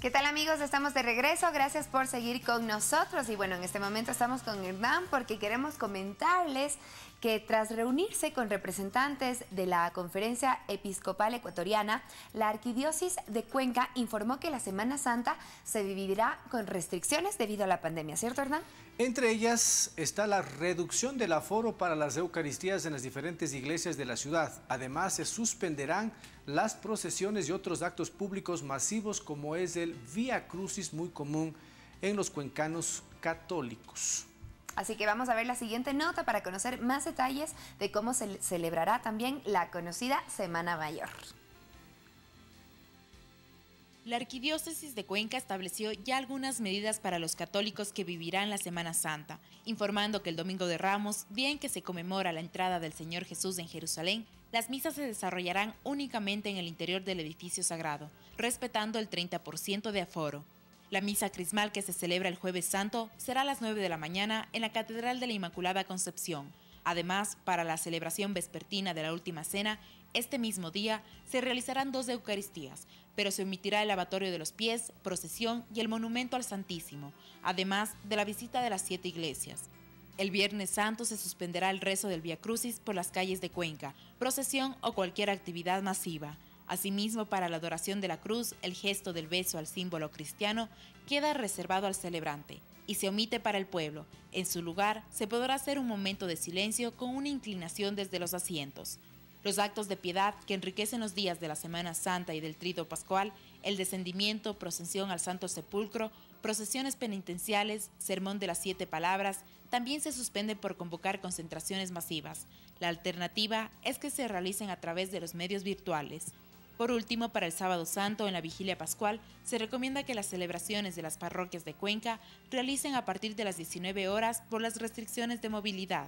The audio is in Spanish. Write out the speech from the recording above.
¿Qué tal amigos? Estamos de regreso, gracias por seguir con nosotros y bueno, en este momento estamos con Hernán porque queremos comentarles que tras reunirse con representantes de la Conferencia Episcopal Ecuatoriana, la Arquidiócesis de Cuenca informó que la Semana Santa se vivirá con restricciones debido a la pandemia, ¿cierto Hernán? Entre ellas está la reducción del aforo para las Eucaristías en las diferentes iglesias de la ciudad. Además, se suspenderán las procesiones y otros actos públicos masivos como es el Vía Crucis muy común en los cuencanos católicos. Así que vamos a ver la siguiente nota para conocer más detalles de cómo se celebrará también la conocida Semana Mayor. La Arquidiócesis de Cuenca estableció ya algunas medidas para los católicos que vivirán la Semana Santa, informando que el Domingo de Ramos, día en que se conmemora la entrada del Señor Jesús en Jerusalén, las misas se desarrollarán únicamente en el interior del edificio sagrado, respetando el 30% de aforo. La misa crismal que se celebra el jueves santo será a las 9 de la mañana en la Catedral de la Inmaculada Concepción. Además, para la celebración vespertina de la Última Cena, este mismo día se realizarán dos Eucaristías, pero se omitirá el lavatorio de los pies, procesión y el monumento al Santísimo, además de la visita de las siete iglesias. El Viernes Santo se suspenderá el rezo del Via Crucis por las calles de Cuenca, procesión o cualquier actividad masiva. Asimismo, para la adoración de la cruz, el gesto del beso al símbolo cristiano queda reservado al celebrante y se omite para el pueblo. En su lugar, se podrá hacer un momento de silencio con una inclinación desde los asientos. Los actos de piedad que enriquecen los días de la Semana Santa y del Trido Pascual, el descendimiento, procesión al Santo Sepulcro, procesiones penitenciales, sermón de las siete palabras, también se suspenden por convocar concentraciones masivas. La alternativa es que se realicen a través de los medios virtuales. Por último, para el sábado santo en la vigilia pascual, se recomienda que las celebraciones de las parroquias de Cuenca realicen a partir de las 19 horas por las restricciones de movilidad.